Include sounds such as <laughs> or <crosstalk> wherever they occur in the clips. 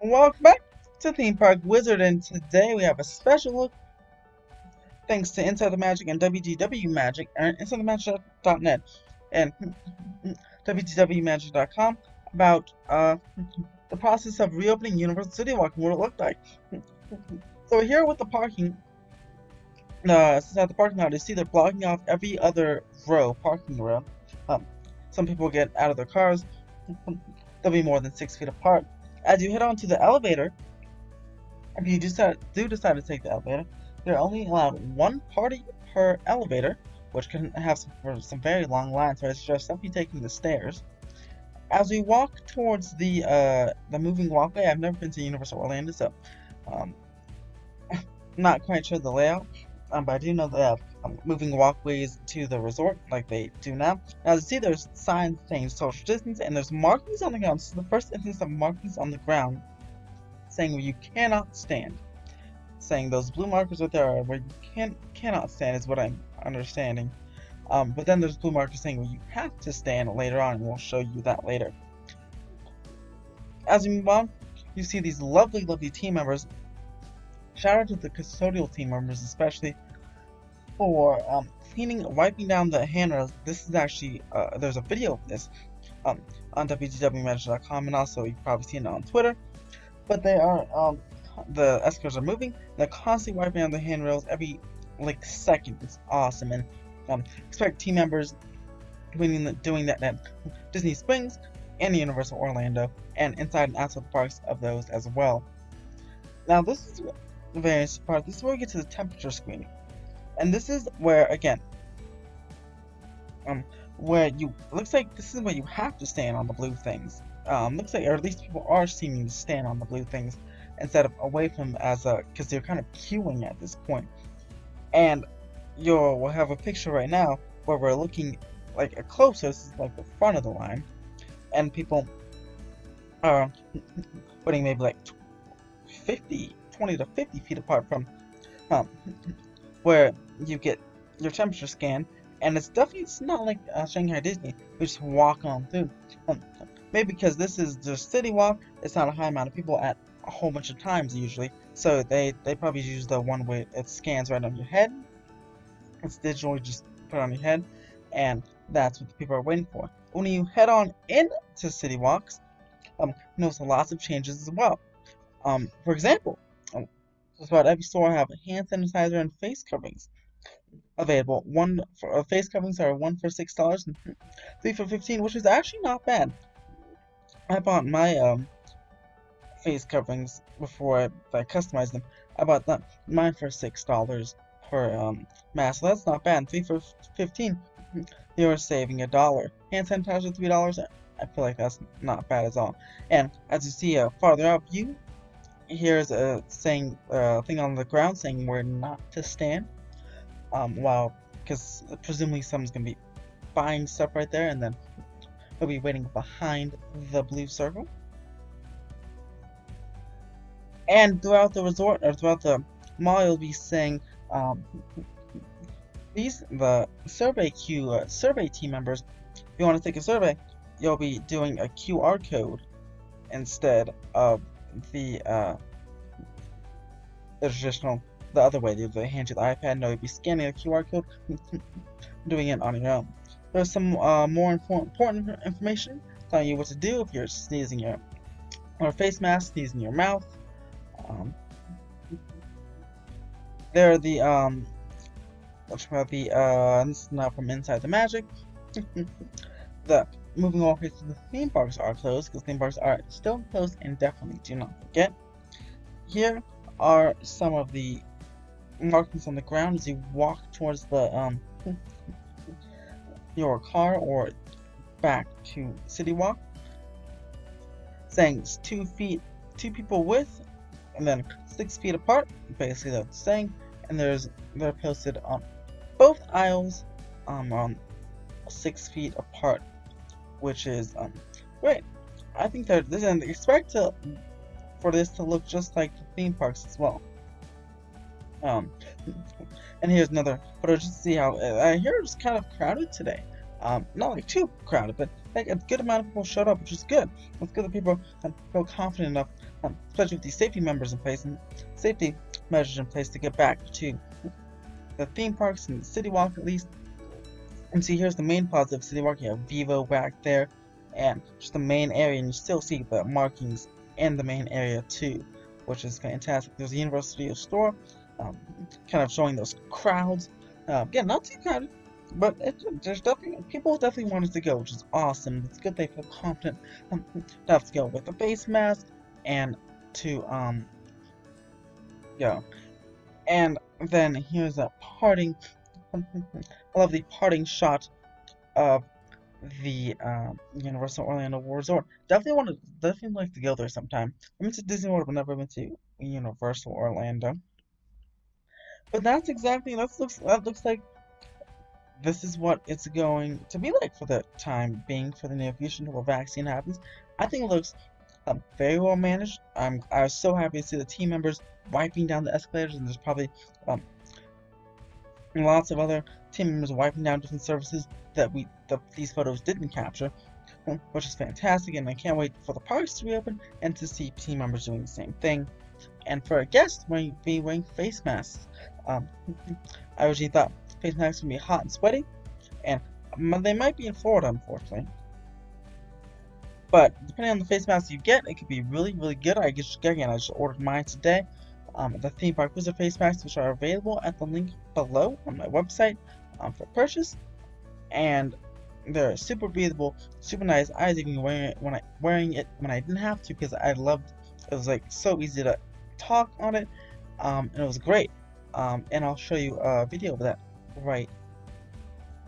Welcome back to Theme Park Wizard, and today we have a special look thanks to Inside the Magic and WDW Magic, and <laughs> InsideTheMagic.net and WDWMagic.com about uh, the process of reopening Universal City Walk and what it looked like. so here with the parking, uh, at the parking lot, you see they're blocking off every other row, parking row. Um, some people get out of their cars. They'll be more than six feet apart. As you head onto the elevator, if you do decide to take the elevator, you're only allowed one party per elevator, which can have some, some very long lines, so I suggest simply taking the stairs. As we walk towards the uh, the moving walkway, I've never been to Universal Orlando, so um, <laughs> not quite sure the layout, um, but I do know have um, moving walkways to the resort like they do now. As you see, there's signs saying social distance, and there's markings on the ground. So the first instance of markings on the ground saying where you cannot stand. Saying those blue markers right there are where you can cannot stand is what I'm understanding. Um, but then there's blue markers saying you have to stand later on, and we'll show you that later. As we move on, you see these lovely, lovely team members. Shout out to the custodial team members, especially for um, cleaning, wiping down the handrails. This is actually, uh, there's a video of this um, on WDWMagic.com, and also you've probably seen it on Twitter. But they are, um, the escalators are moving. They're constantly wiping down the handrails every like second. It's awesome, and um, expect team members doing, doing that at Disney Springs and Universal Orlando, and inside and outside the parks of those as well. Now, this is the various part. This is where we get to the temperature screening. And this is where, again, um, where you, looks like this is where you have to stand on the blue things. Um, looks like, or at least people are seeming to stand on the blue things instead of away from as a, because they're kind of queuing at this point. And you'll have a picture right now where we're looking like a closer, this is like the front of the line, and people are putting maybe like 50, 20 to 50 feet apart from um, where you get your temperature scan, and it's definitely it's not like uh, Shanghai Disney. We just walk on through. Um, maybe because this is just city walk, it's not a high amount of people at a whole bunch of times usually. So they they probably use the one where it scans right on your head. It's digitally just put on your head, and that's what the people are waiting for. When you head on into city walks, um, notice lots of changes as well. Um, for example, just about every store have hand sanitizer and face coverings available. One for uh, face coverings are one for six dollars and three for fifteen, which is actually not bad. I bought my um face coverings before I, I customized them. I bought them mine for six dollars per um mask. So that's not bad. Three for fifteen, you're saving a dollar. Hand sanitizer three dollars. I feel like that's not bad at all. And as you see uh, farther up, you here's a saying uh, thing on the ground saying where not to stand. Um, while because presumably someone's gonna be buying stuff right there, and then he'll be waiting behind the blue circle. And throughout the resort or throughout the mall, you'll be saying um, these the survey queue uh, survey team members. If you want to take a survey, you'll be doing a QR code instead of the uh, traditional the other way. They hand to the iPad, no, you'll be scanning a QR code, <laughs> doing it on your own. There's some uh, more important information telling you what to do if you're sneezing your or face mask, sneezing your mouth. Um, there are the um, what's about the uh, this is not from Inside the Magic. <laughs> the moving on to the theme parks are closed because theme parks are still closed indefinitely. Do not forget. Here are some of the markings on the ground as you walk towards the um your car or back to City Walk. Saying it's two feet, two people width, and then six feet apart. Basically, that's saying. And there's they're posted on both aisles, um, on six feet apart, which is um great. I think that this and expect to for this to look just like the theme parks as well. Um, and here's another photo just to see how uh, here it's kind of crowded today. Um, not like too crowded, but like a good amount of people showed up, which is good. It's good that people um, feel confident enough, um, especially with these safety members in place and safety measures in place to get back to the theme parks and the City Walk at least. And see, here's the main positive City Walk. You have Vivo back there, and just the main area, and you still see the markings in the main area too, which is fantastic. There's a Universal store, um, kind of showing those crowds. Uh, again, not too crowded, but it, there's definitely people definitely wanted to go, which is awesome. It's good they feel confident um, to have go with the face mask and to um, go. And then here's a parting, <laughs> a the parting shot of the um, Universal Orlando Resort. Definitely want to, definitely like to go there sometime. I've been to Disney World, but never been to Universal Orlando. But that's exactly that looks that looks like this is what it's going to be like for the time being for the near future until the vaccine happens. I think it looks um, very well managed. I'm I was so happy to see the team members wiping down the escalators, and there's probably um, lots of other team members wiping down different surfaces that we the, these photos didn't capture, um, which is fantastic. And I can't wait for the parks to reopen and to see team members doing the same thing. And for a guest, wearing be wearing face masks. Um, I originally thought face masks would be hot and sweaty, and they might be in Florida, unfortunately. But depending on the face mask you get, it could be really, really good. I just again, I just ordered mine today. Um, the theme park wizard face masks, which are available at the link below on my website um, for purchase, and they're super breathable, super nice. I was even wearing it when I wearing it when I didn't have to because I loved. It was like so easy to talk on it, um, and it was great. Um, and I'll show you a video of that right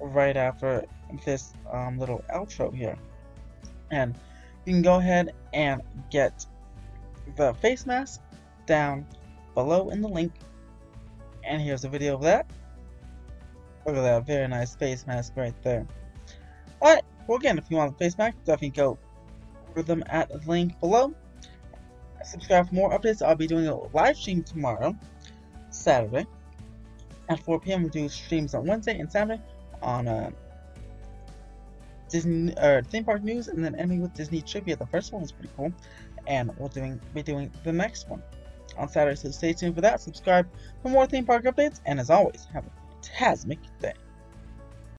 right after this um, little outro here. And you can go ahead and get the face mask down below in the link. And here's a video of that. Look at that very nice face mask right there. Alright, well again, if you want the face mask, definitely go order them at the link below. Subscribe for more updates. I'll be doing a live stream tomorrow, Saturday. At 4 p.m. we do streams on Wednesday and Saturday on uh, Disney uh, theme park news, and then ending with Disney trivia. The first one was pretty cool, and we'll doing be doing the next one on Saturday. So stay tuned for that. Subscribe for more theme park updates, and as always, have a fantastic day.